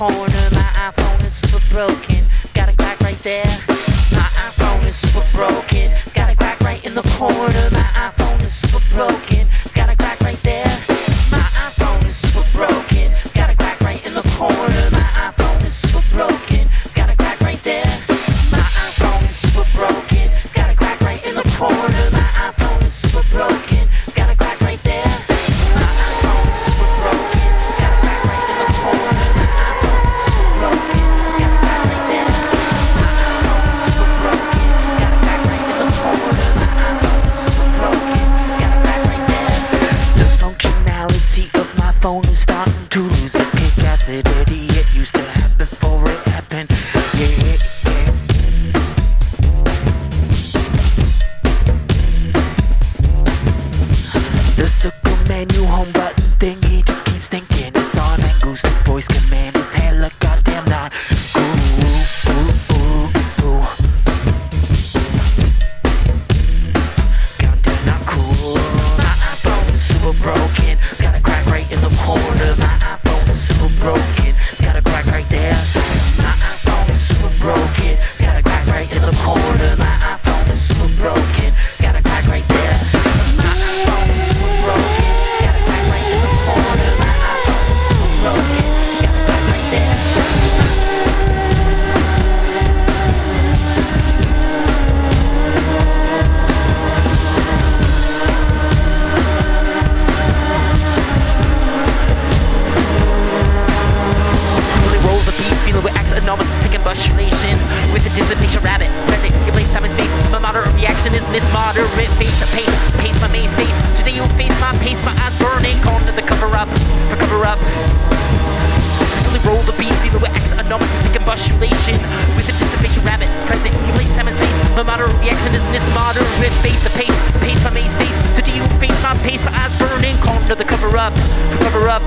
corner. My iPhone is super broken. It's got a crack right there. Capacity. It used to have before it happened. Yeah. The circle menu home button thing, he just keeps thinking it's on and goes the voice command is hella goddamn not cool. Goddamn not cool. My iPhone super broken. A dissipation rabbit, present, your place, time and space. My moderate reaction is this moderate. Face to pace Pace my mainstays, today you face my pace My eyes burning, calm to the cover up, for cover up. Simply roll the beat, feeling with acts stick and bustulation With a dissipation rabbit, present, your place, time and space. My moderate reaction is this moderate. Face to pace Pace my mainstays, today you face my pace My eyes burning, calm to the cover up, for cover up